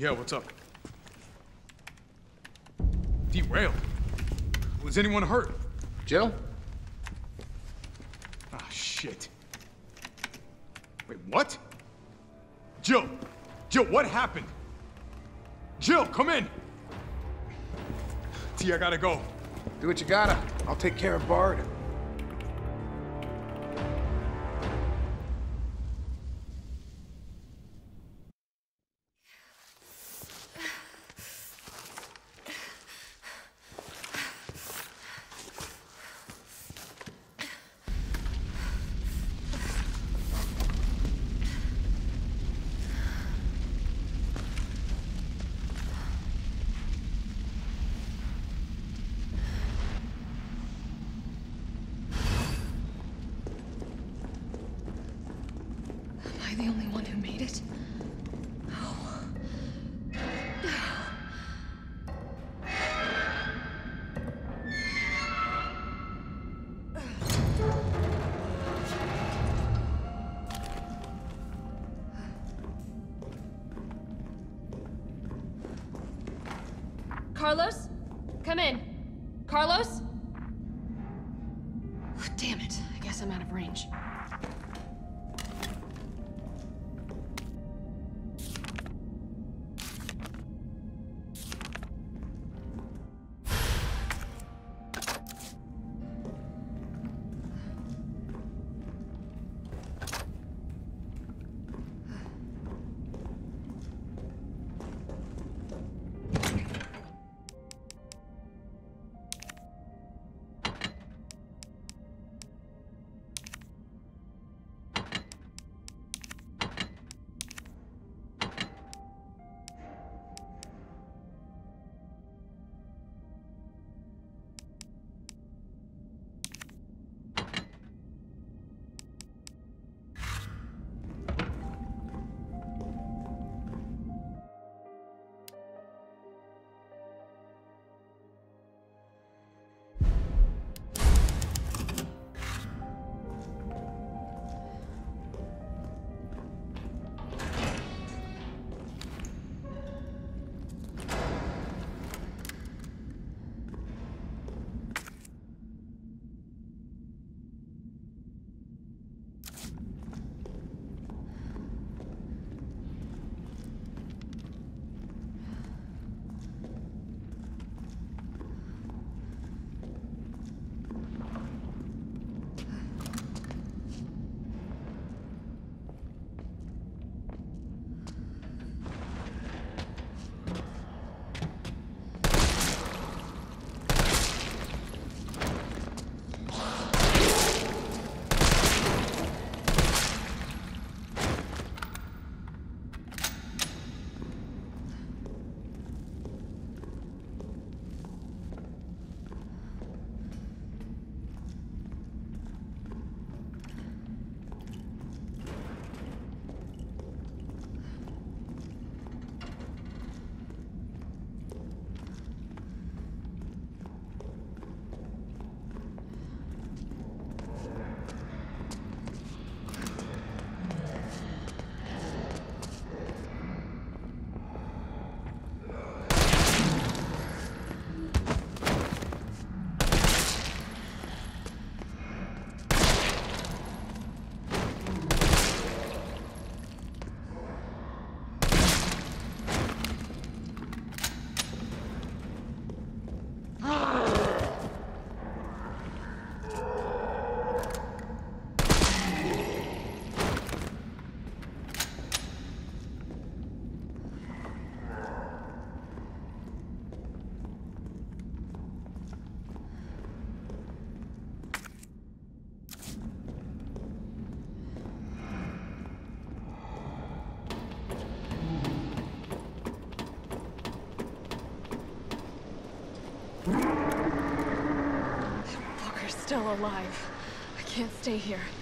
Yeah, what's up? Derailed. Was anyone hurt? Jill? Ah, shit. Wait, what? Jill! Jill, what happened? Jill, come in! T, I gotta go. Do what you gotta. I'll take care of Bard. The only one who made it? Carlos? Come in. Carlos? Damn it. I guess I'm out of range. Still alive. I can't stay here.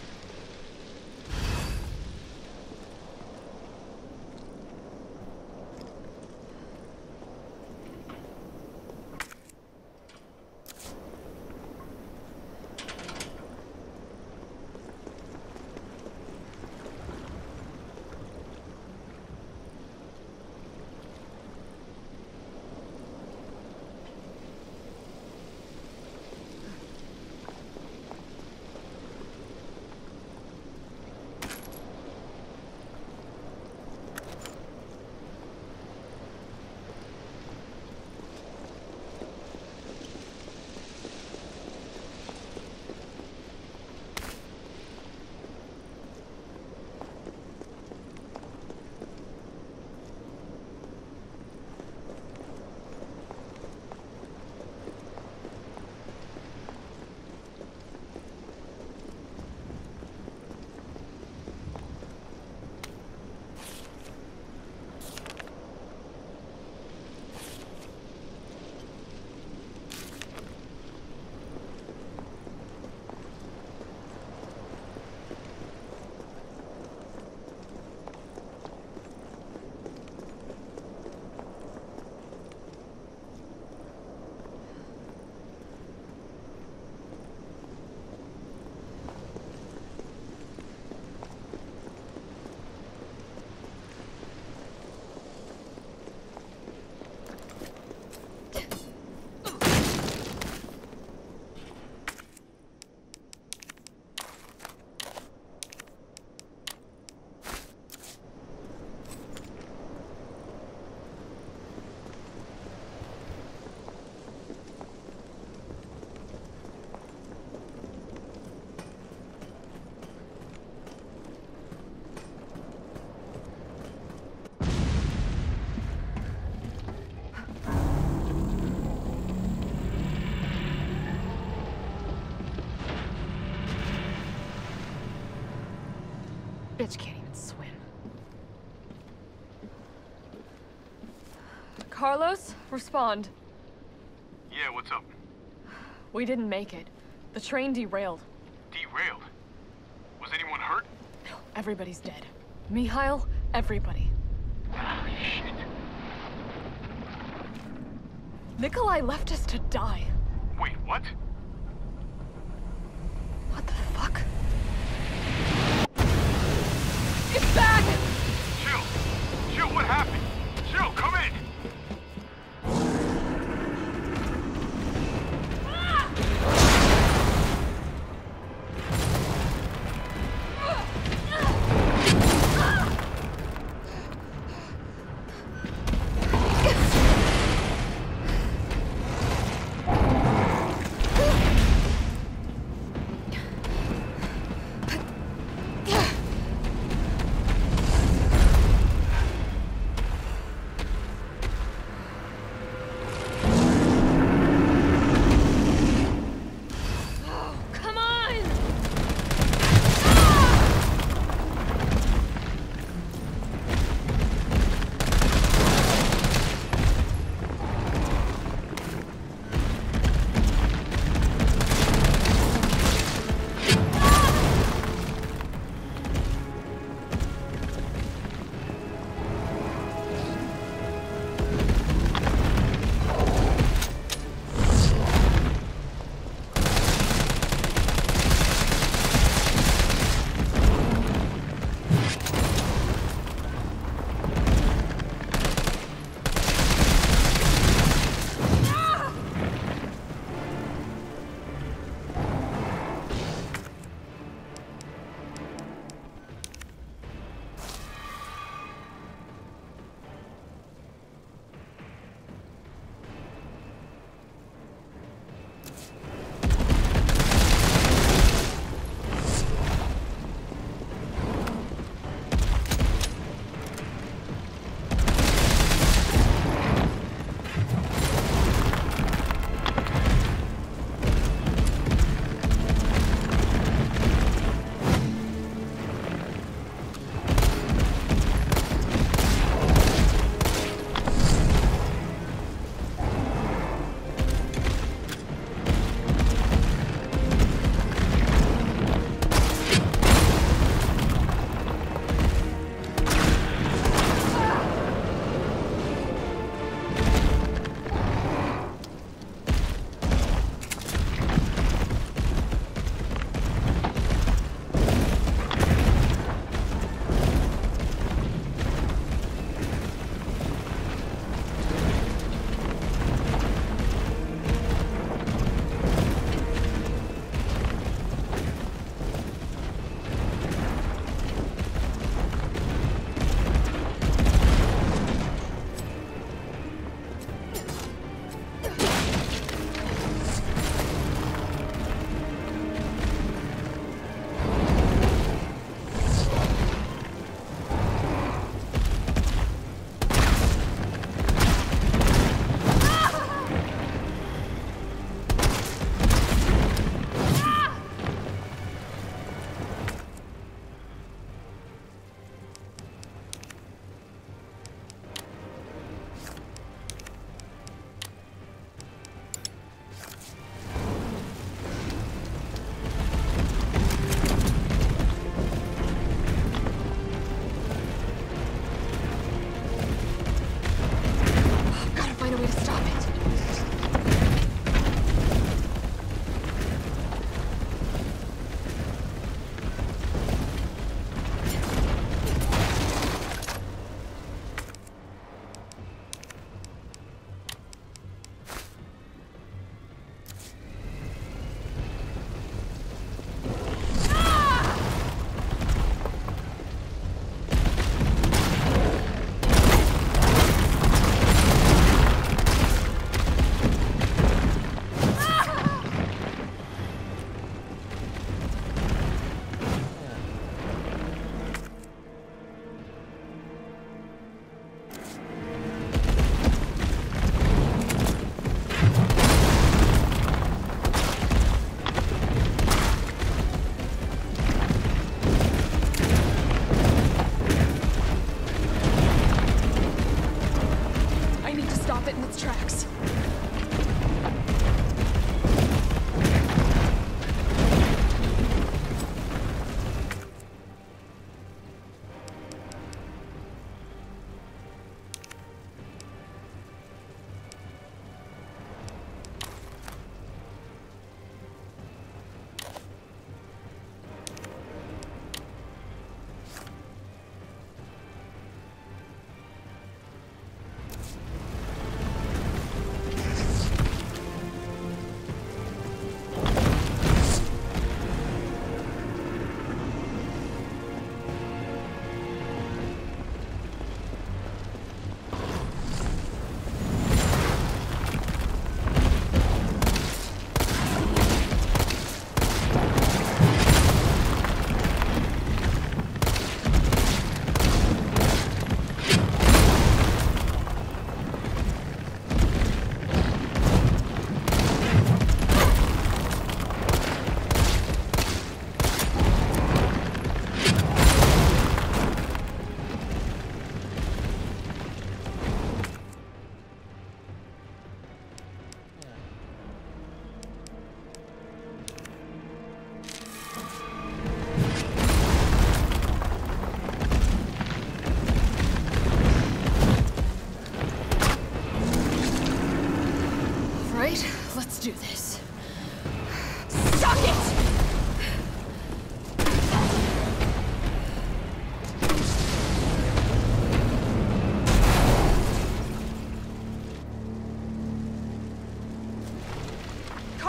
Bitch can't even swim. Carlos, respond. Yeah, what's up? We didn't make it. The train derailed. Derailed. Was anyone hurt? No, everybody's dead. Mikhail, everybody. Ah, shit. Nikolai left us to die. Wait? What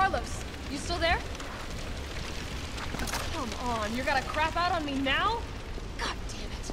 Carlos, you still there? Come on, you're gonna crap out on me now? God damn it.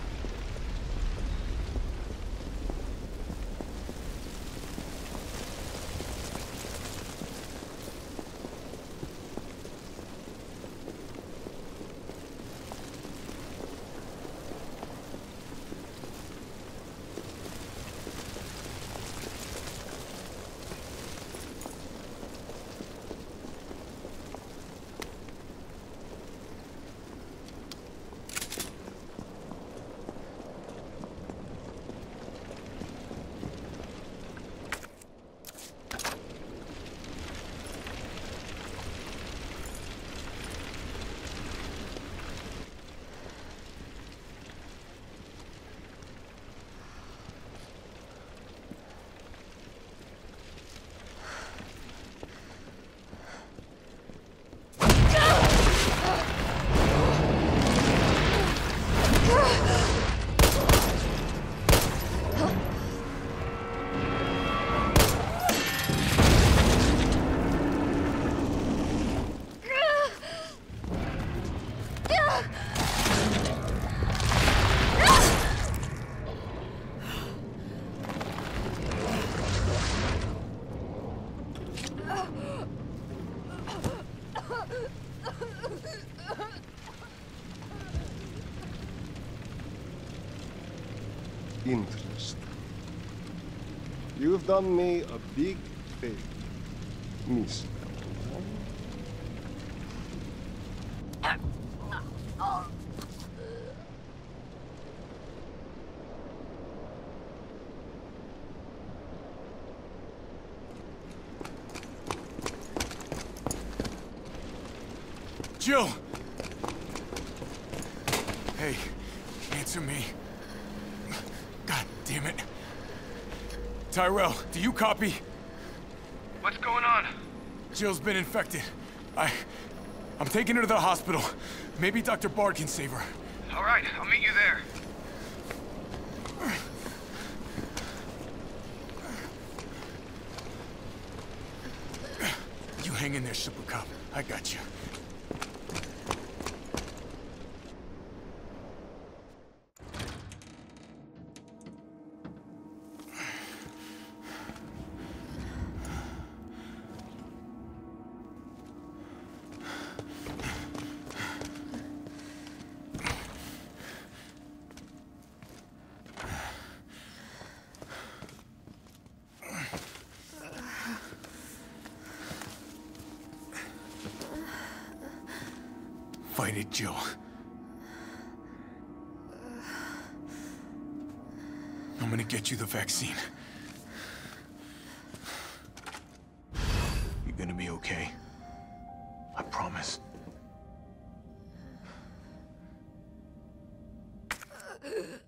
Interest. You've done me a big favor, Miss. Jill! Hey, answer me. God damn it. Tyrell, do you copy? What's going on? Jill's been infected. I... I'm taking her to the hospital. Maybe Dr. Bard can save her. All right, I'll meet you there. You hang in there, Super Cop. I got you. disappointed, Jill. I'm gonna get you the vaccine. You're gonna be okay. I promise.